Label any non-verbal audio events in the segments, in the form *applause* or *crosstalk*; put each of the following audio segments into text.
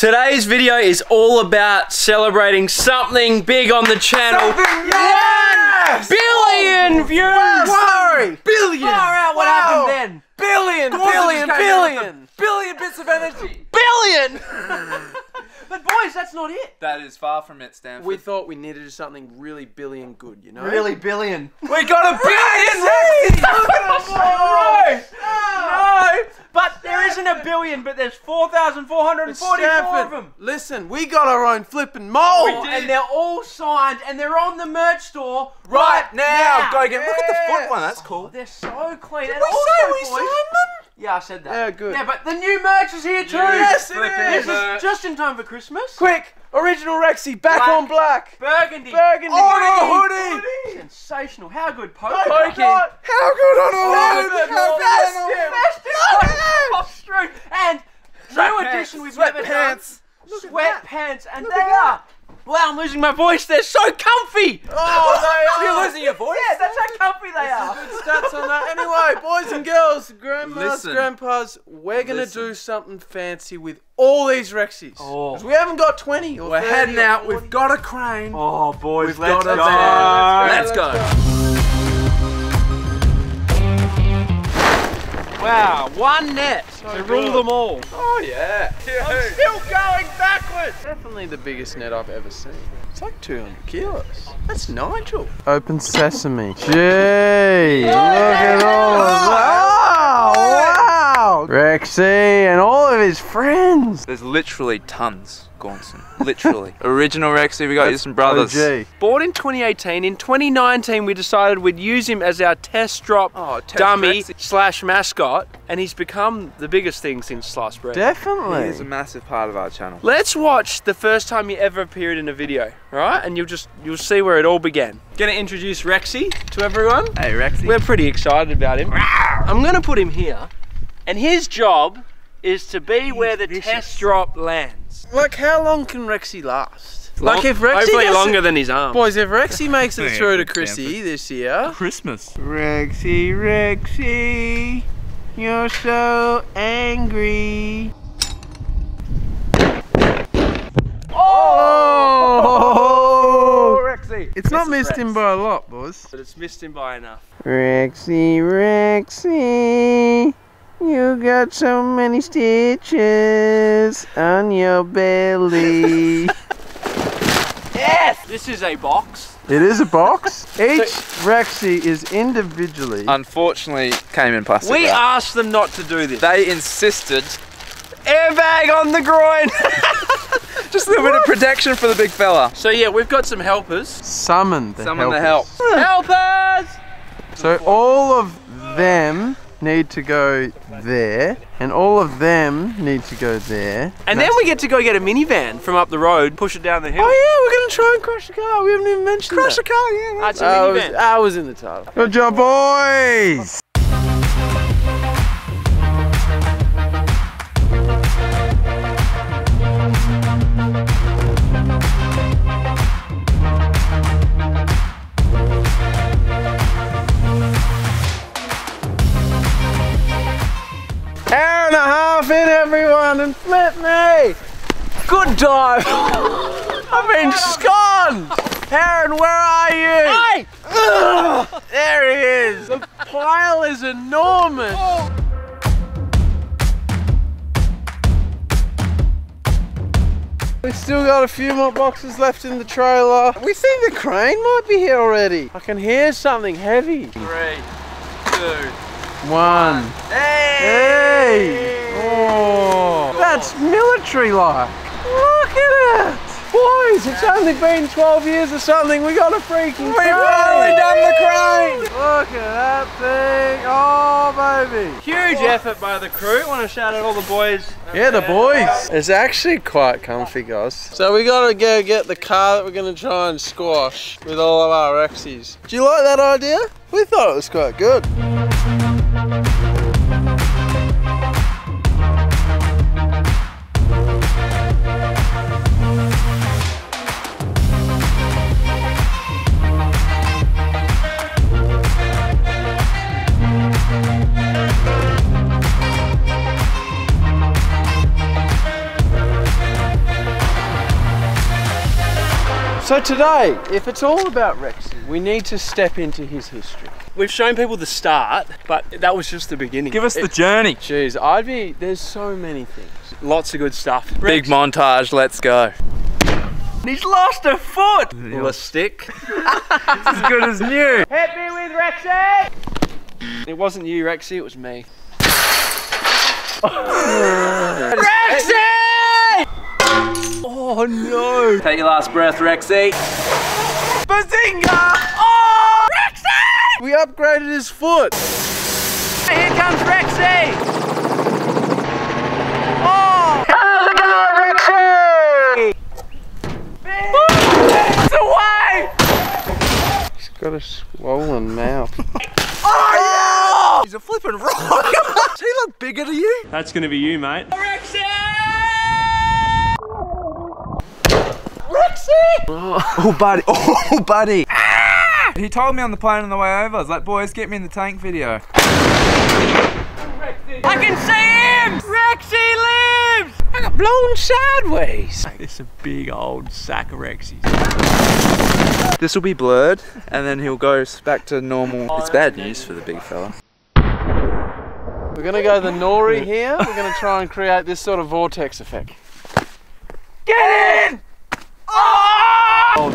Today's video is all about celebrating something big on the channel. Yes! Billion oh, views! Sorry! Billion! Far out, what Wow. happened then? Billion! Billion! just came out with Billion! Billion bits of energy! Billion! *laughs* But boys, that's not it. That is far from it, Stanford. We thought we needed something really billion good, you know? Really, billion. We got a billion! *laughs* No, ah. no, but there isn't a billion, but there's 4,444 of them. Listen, we got our own flipping mold! Oh, and they're all signed, and they're on the merch store Right now! Go get Look at the Yeah. foot one. That's cool. Oh, they're so clean. Did and we say we boys- signed them? Yeah, I said that. Yeah, good. Yeah, but the new merch is here too. Yes, it Flipping is! This is just in time for Christmas. Quick! Original Rexy, back Black. on black! Burgundy. Burgundy! Oh, the hoodie! Sensational. How good poke. Oh, Poking. How good on a How hood! good. How Festive. festive! Festive. Pop. And new edition we've never done. Sweatpants! Sweatpants. And they are. Wow, I'm losing my voice. They're so comfy. Oh, they *laughs* are! You're losing your voice? Yeah, that's how comfy they are. Good stats on that. Anyway, boys and girls, grandmas, Listen. grandpas, we're gonna Listen. do something fancy with all these Rexies. Oh. 'Cause we haven't got 20 or We're 30 heading or out. 40. We've got a crane. Oh, boys, We've let's got go. a van. Let's go. Wow, one net to rule them all. Oh, yeah. I'm still going backwards. Definitely the biggest net I've ever seen. It's like 200 kilos. That's Nigel. Open sesame. Gee, look at all of that. Wow, wow. Rexy and all of his friends. There's literally tons, Gaunson. Literally. *laughs* Original Rexy, we got you some brothers. OG. Born in 2018, in 2019 we decided we'd use him as our test drop Oh, test dummy Rexy. slash mascot, and he's become the biggest thing since sliced bread. He Definitely. is a massive part of our channel. Let's watch the first time he ever appeared in a video, right? And you'll just you'll see where it all began. Gonna introduce Rexy to everyone. Hey, Rexy. We're pretty excited about him. I'm gonna put him here, and his job is to be where the test drop lands. Like, how long can Rexy last? Long- like, if Rexy hopefully longer than his arm. Boys, if Rexy *laughs* makes it through to good Chrissy this year. Christmas. Rexy, Rexy, you're so angry. Oh! oh! Rexy. It's not This is missed him by a lot, boys. but it's missed him by enough. Rexy, Rexy, you got so many stitches on your belly. *laughs* Yes! This is a box. it is a box. *laughs* Each Rexy is individually. Unfortunately, came in plastic. We wrap. asked them not to do this. They insisted. Airbag on the groin. *laughs* Just a little bit of protection for the big fella. so yeah, we've got some helpers. Summon the Summon the help. Helpers! So all of them need to go there, and all of them need to go there. And then we get to go get a minivan from up the road, push it down the hill. Oh yeah, we're gonna try and crash the car. We haven't even mentioned Crash that. the car, yeah. That's ah, a ah, I was, minivan. I was in the title. Good job, boys. Everyone, and flip me. Good dive. *laughs* I've been scorned. Herron, where are you? Hey! *sighs* There he is. The pile is enormous. We've still got a few more boxes left in the trailer. We think the crane might be here already. I can hear something heavy. Three, two, One. Hey! Oh, that's military like. Look at it! Boys, it's only been 12 years or something. We got a freaking We've finally done the crane! Look at that thing. Oh, baby. Huge effort by the crew. Want to shout out all the boys. Yeah, the boys. It's actually quite comfy, guys. So we gotta go get the car that we're gonna try and squash with all of our Rexies. Do you like that idea? We thought it was quite good. So today, if it's all about Rexy, we need to step into his history. We've shown people the start, but that was just the beginning. Give us the journey. Jeez, I'd be. There's so many things. Lots of good stuff. Big montage, let's go. He's lost a foot. Well, a stick. It's as good as new. *laughs* Hit me with Rexy. It wasn't you, Rexy, it was me. Rexy! Oh no! Take your last breath, Rexy. Bazinga! Oh, Rexy! We upgraded his foot. Here comes Rexy! Oh! How's it going, Rexy? It's away! He's got a swollen mouth. *laughs* Oh, He's a flipping rock. *laughs* Does he look bigger to you? That's gonna be you, mate. Oh, Rexy! Rexy! Oh, buddy. *laughs* Oh, buddy. Ah! He told me on the plane on the way over. I was like, boys, get me in the tank video. I can see him! Rexy lives! I got blown sideways. It's a big old sack of Rexies. This will be blurred, and then he'll go back to normal. It's bad news for the big fella. We're gonna go the nori here. We're gonna try and create this sort of vortex effect. Get in! Oh!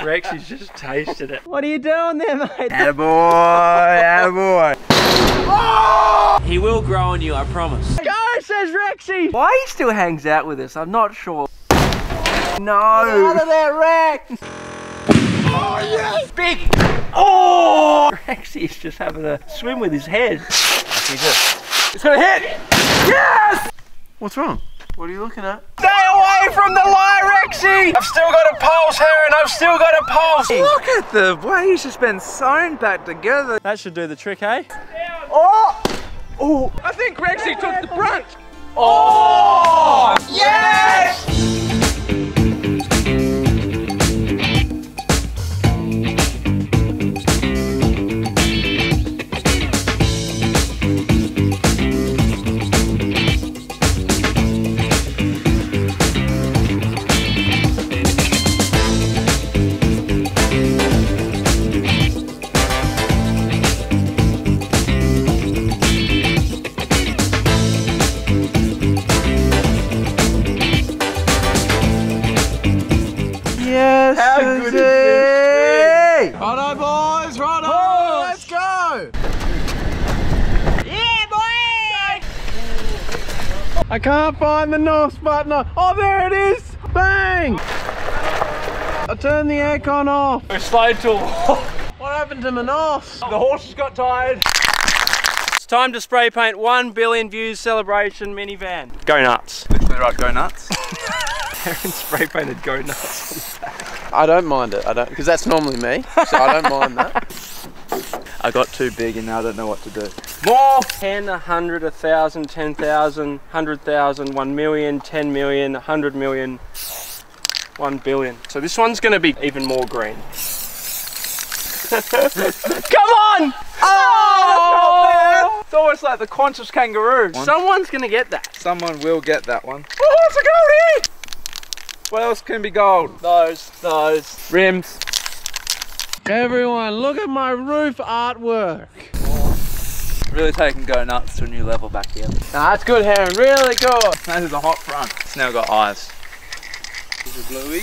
Rexy's just tasted it. What are you doing there, mate? Attaboy, attaboy. He will grow on you, I promise. Go, says Rexy. Why he still hangs out with us, I'm not sure. No. Out of there, Rex! Oh, yes. Big. Oh! Rexy's just having a swim with his head. It's gonna hit. Yes! What's wrong? What are you looking at? Stay away from the lie, Rexy. I've still got a pulse, Herron. I've still got a pulse. Look at the way he's just been sewn back together. That should do the trick, eh? Oh! Oh, I think Rexy took the brunt. Oh! Yes! Yes, I can't find the NOS button. Oh, there it is! Bang! I turned the aircon off. We're slide to a walk. What happened to my NOS? The horses got tired. It's time to spray paint 1 billion views celebration minivan. Go nuts. Literally right, go nuts. *laughs* Herron spray painted go nuts. I don't mind it. I don't because that's normally me, so I don't mind that. *laughs* I got too big and now I don't know what to do. More! 10, 100, 1,000, 10,000, 100,000, 1 million, 10 million, 100 million, 1 billion. So this one's going to be even more green. *laughs* Come on! Oh! It's almost like the Qantas kangaroo. Someone's going to get that. Someone will get that one. Oh, it's a goldie! What else can be gold? Those, those. Rims. Everyone, look at my roof artwork. Really taking go nuts to a new level back here. Nah, that's good, Herron. Really good. That is a hot front. It's now got eyes. Is it bluey?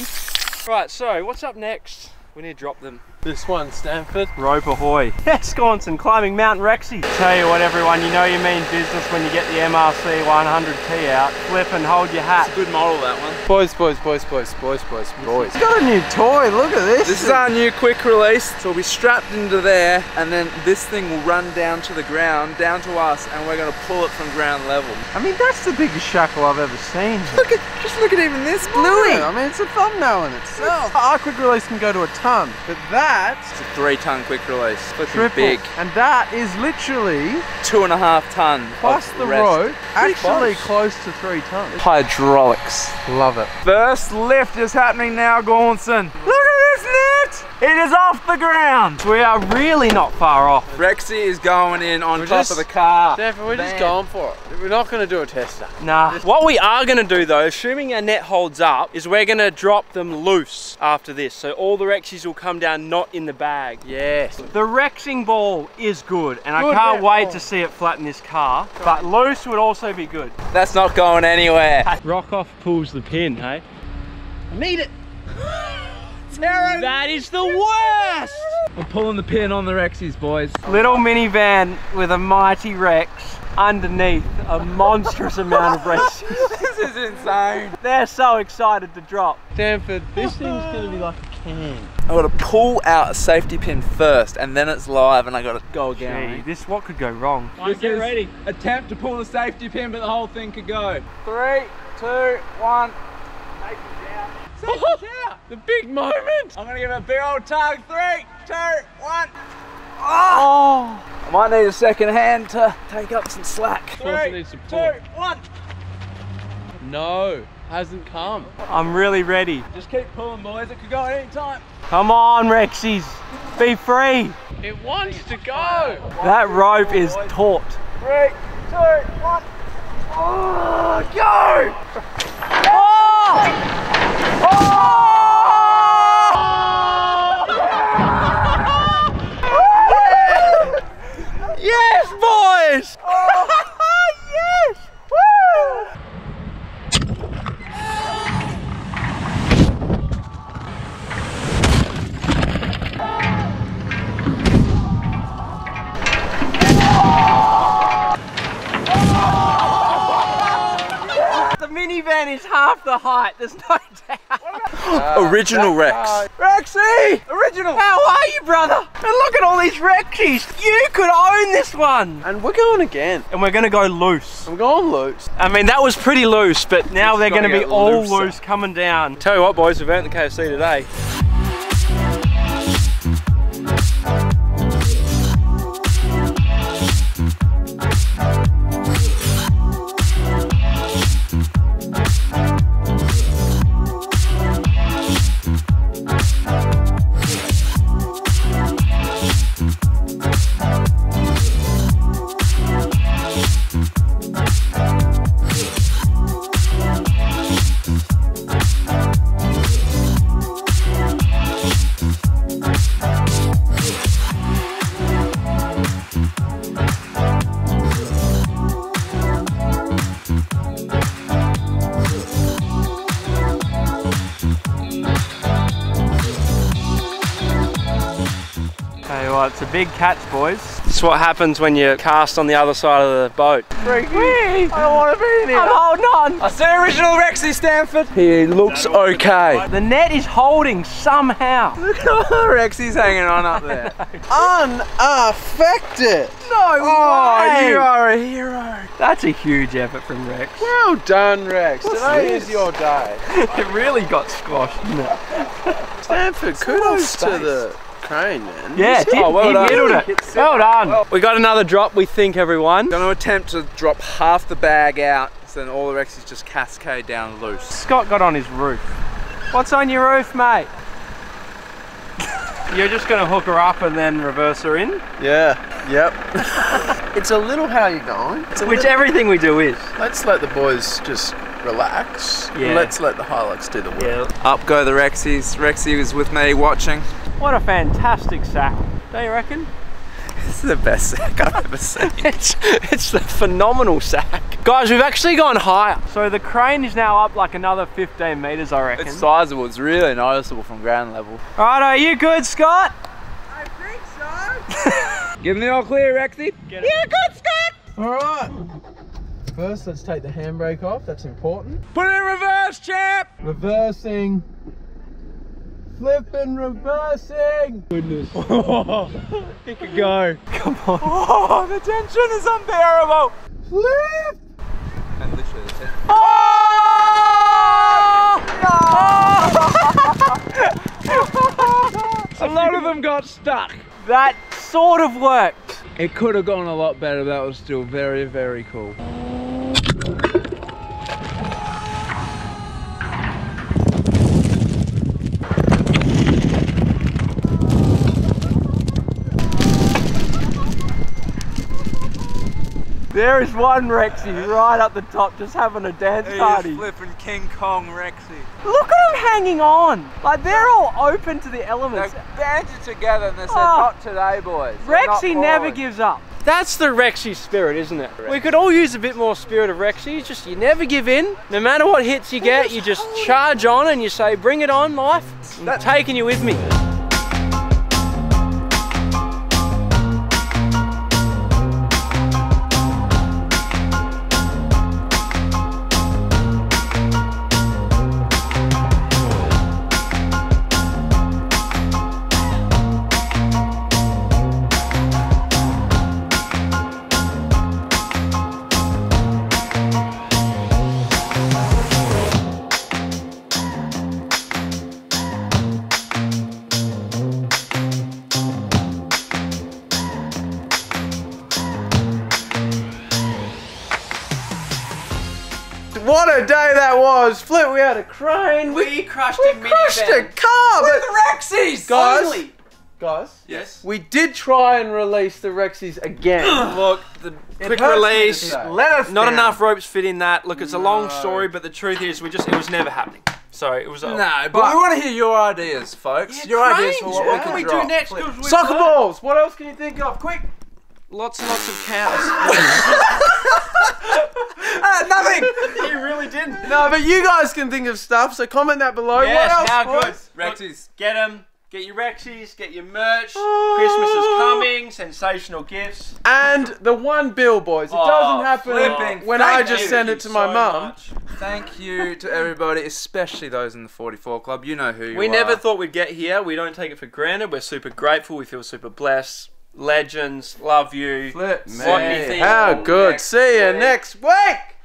Right, so what's up next? We need to drop them. This one, Stanford. Rope ahoy. Wisconsin, climbing Mount Rexy. Tell you what everyone, you know you mean business when you get the MRC 100T out. Flip and hold your hat. It's a Good model that one. Boys, boys, boys, boys, boys, boys, boys. He's got a new toy. Look at this. This is our new quick release. So we'll be strapped into there and then this thing will run down to the ground, down to us, and we're gonna pull it from ground level. I mean, that's the biggest shackle I've ever seen. Look at, just look at even this Bluey. I mean, it's a thumbnail in itself. Our quick release can go to a ton, but that It's a three ton quick release. Flipping big. and that is literally Two and a half ton. plus the rest. rope, Pretty actually close. close to three tons. Hydraulics. Love it. First lift is happening now, Gaunson. Look at this net! It is off the ground. We are really not far off. Rexy is going in on We're top just- of the car. Stanford, we're just going for it. We're not going to do a tester. Nah. What we are going to do though, assuming our net holds up, is we're going to drop them loose after this. So all the Rexies will come down not in the bag. Yes. The Rexing ball is good, and I can't wait ball. to see it flatten this car. But loose would also be good. That's not going anywhere. Rockoff pulls the pin, hey? I need it. *laughs* That is the worst! I'm pulling the pin on the Rexies, boys. Little minivan with a mighty Rex underneath a monstrous amount of Rexies. *laughs* this is insane. They're so excited to drop. Stanford, this thing's going to be like a can. I gotta pull out a safety pin first, and then it's live, and I gotta go Gee, again. Eh? this what could go wrong? This get is ready. Attempt to pull the safety pin, but the whole thing could go. Three, two, one. Safety's *laughs* out. The big moment. I'm gonna give it a big old tug. Three, two, one. Ah. Oh! I might need a second hand to take up some slack. Of course it needs Two, one. No, hasn't come. I'm really ready. Just keep pulling, boys. It could go at any time. Come on, Rexies. Be free. It wants to go. That rope is taut. Three, two, one. Ah, oh, go! Yes, minivan is half the height, there's no *laughs* doubt. Uh, Original Rex. Rexy! Original! How are you, brother? And look at all these Rexies! You could own this one! And we're going again. And we're gonna go loose. I'm going loose. I mean, that was pretty loose, but now they're gonna gonna be get all looser. loose coming down. Tell you what, boys, we've earned the KFC today. Tell it's a big catch, boys. This is what happens when you cast on the other side of the boat. I don't want to be in here. I'm holding on. I see original Rexy Stanford. He looks okay. The net is holding somehow. *laughs* Look at all the Rexy's hanging on up there. *laughs* Unaffected. No Oh, way! you are a hero. That's a huge effort from Rex. Well done, Rex. Today this? is your day. *laughs* it really got squashed, didn't it? Stanford, kudos to the crane, man. Yeah, it did. Oh, well he done. middled it. Well done. we got another drop, we think, everyone. Gonna attempt to drop half the bag out, so then all the Rexy's just cascade down loose. Scott got on his roof. What's on your roof, mate? You're just gonna hook her up and then reverse her in? Yeah. Yep. *laughs* it's a little how you're going. It's Which little- everything we do is. Let's let the boys just relax. Yeah. Let's let the Hilux do the work. Yeah. Up go the Rexy's. Rexy was with me watching. What a fantastic sack. Don't you reckon? This is the best sack I've ever seen. *laughs* It's it's a phenomenal sack. Guys, we've actually gone higher. So the crane is now up like another 15 meters, I reckon. It's sizable, it's really noticeable from ground level. All right, are you good, Scott? I think so. *laughs* Give me the all clear, Rexy. Yeah, good, Scott. All right. First, let's take the handbrake off. That's important. Put it in reverse, champ! Reversing. Flipping, reversing. Goodness. *laughs* It could go. Come on. *laughs* Oh, the tension is unbearable! Flip. And literally the tension. Oh! *laughs* A lot of them got stuck. That sort of worked. It could have gone a lot better. That was still very, very cool. There is one Rexy right up the top just having a dance party. He's flipping King Kong Rexy. Look at him hanging on. Like they're all open to the elements. They're elements. banded together and they said, Oh. not today, boys. We're Rexy never gives up. That's the Rexy spirit, isn't it? We could all use a bit more spirit of Rexy. It's just you never give in. No matter what hits you get, you just charge on and you say, bring it on, life. I'm taking you with me. What a day that was! Flip, we had a crane. We crushed we crushed a car, but Rexy's! guys, guys, Yes. we did try and release the Rexies again. Look, the quick hurts me to release. Let us Not down. enough ropes fit in that. Look, it's a long story, but the truth is, we just it was never happening. So it was. A, No, but, But- we want to hear your ideas, folks. your ideas for what we What can can we drop. do next? 'Cause we've Soccer got balls. What else can you think of? Quick. Lots and lots of cows. *laughs* *laughs* Ah, nothing! you really didn't. No, but you guys can think of stuff. So comment that below. Yes, what else, how boys? good. Rexy's. Get them. Get your Rexies. Get your merch. Oh. Christmas is coming. Sensational gifts. And the one bill, boys. It Oh, doesn't happen flipping when thank I just you send it to my so mum. much. Thank you to everybody, especially those in the 44 Club. You know who you We are. never thought we'd get here. We don't take it for granted. We're super grateful. We feel super blessed. Legends, love you. Flip, What you man. think? How good. Next See you week. next week.